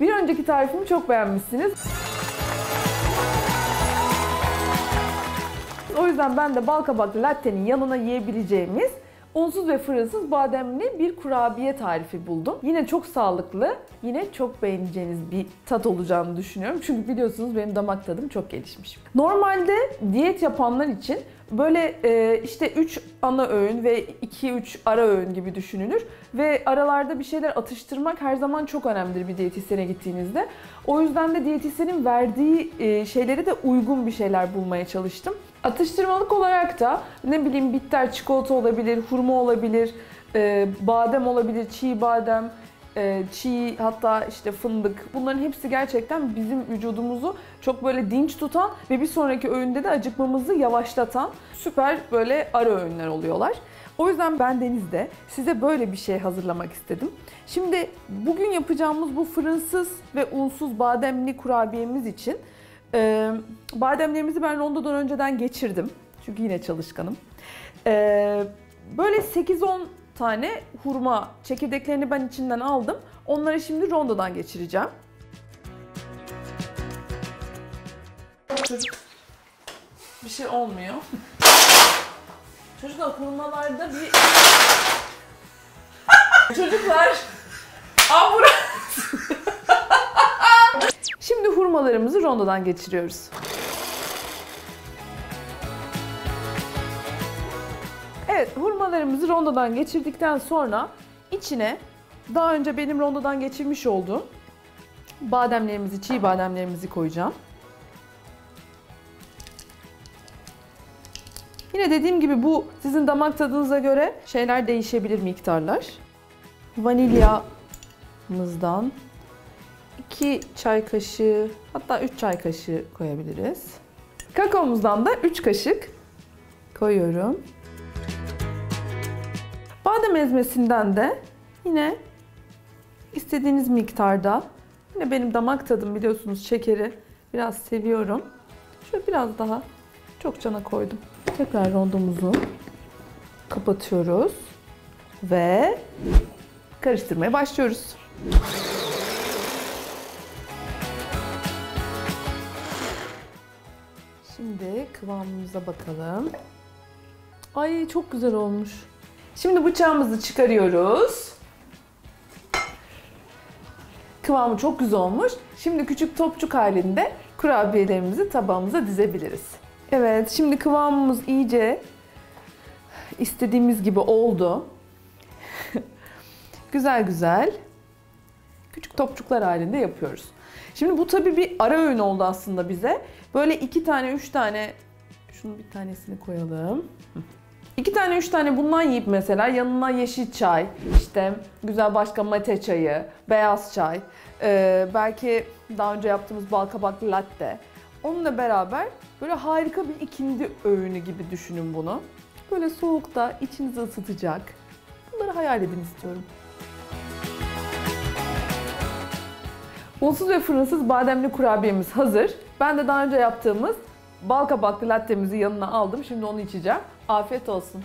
Bir önceki tarifimi çok beğenmişsiniz. O yüzden ben de bal kabaklı latte'nin yanına yiyebileceğimiz unsuz ve fırınsız bademli bir kurabiye tarifi buldum. Yine çok sağlıklı, yine çok beğeneceğiniz bir tat olacağını düşünüyorum. Çünkü biliyorsunuz benim damak tadım çok gelişmiş. Normalde diyet yapanlar için böyle e, işte 3 ana öğün ve 2-3 ara öğün gibi düşünülür. Ve aralarda bir şeyler atıştırmak her zaman çok önemlidir bir diyetisyene gittiğinizde. O yüzden de diyetisyenin verdiği e, şeyleri de uygun bir şeyler bulmaya çalıştım. Atıştırmalık olarak da ne bileyim bitter çikolata olabilir, hurma olabilir, e, badem olabilir, çiğ badem, çiğ hatta işte fındık. Bunların hepsi gerçekten bizim vücudumuzu çok böyle dinç tutan ve bir sonraki öğünde de acıkmamızı yavaşlatan süper böyle ara öğünler oluyorlar. O yüzden ben Deniz'de size böyle bir şey hazırlamak istedim. Şimdi bugün yapacağımız bu fırınsız ve unsuz bademli kurabiyemiz için e, bademlerimizi ben rondodan önceden geçirdim. Çünkü yine çalışkanım. E, böyle 8-10 tane hurma çekirdeklerini ben içinden aldım. Onları şimdi rondodan geçireceğim. Çocuk bir şey olmuyor. Çocuklar hurmalarda bir... Çocuklar! Ambulans! Şimdi hurmalarımızı rondodan geçiriyoruz. Evet, hurmalarımızı rondodan geçirdikten sonra içine daha önce benim rondodan geçirmiş olduğum bademlerimizi, çiğ bademlerimizi koyacağım. Yine dediğim gibi bu sizin damak tadınıza göre şeyler değişebilir miktarlar. Vanilyamızdan 2 çay kaşığı hatta 3 çay kaşığı koyabiliriz. Kakaomuzdan da 3 kaşık koyuyorum. Badem ezmesinden de yine istediğiniz miktarda yine benim damak tadım biliyorsunuz şekeri biraz seviyorum. Şöyle biraz daha çok cana koydum. Tekrar rondomuzu kapatıyoruz ve karıştırmaya başlıyoruz. Şimdi kıvamımıza bakalım. Ay çok güzel olmuş. Şimdi bıçağımızı çıkarıyoruz. Kıvamı çok güzel olmuş. Şimdi küçük topçuk halinde kurabiyelerimizi tabağımıza dizebiliriz. Evet, şimdi kıvamımız iyice istediğimiz gibi oldu. güzel güzel küçük topçuklar halinde yapıyoruz. Şimdi bu tabii bir ara öğün oldu aslında bize. Böyle iki tane, üç tane, şunun bir tanesini koyalım. İki tane, üç tane bundan yiyip mesela yanına yeşil çay, işte güzel başka mate çayı, beyaz çay, e, belki daha önce yaptığımız bal kabaklı latte. Onunla beraber böyle harika bir ikindi öğünü gibi düşünün bunu. Böyle soğukta içinizi ısıtacak. Bunları hayal edin istiyorum. Unsuz ve fırınsız bademli kurabiyemiz hazır. Ben de daha önce yaptığımız bal kabaklı lattemizi yanına aldım. Şimdi onu içeceğim. Afiyet olsun.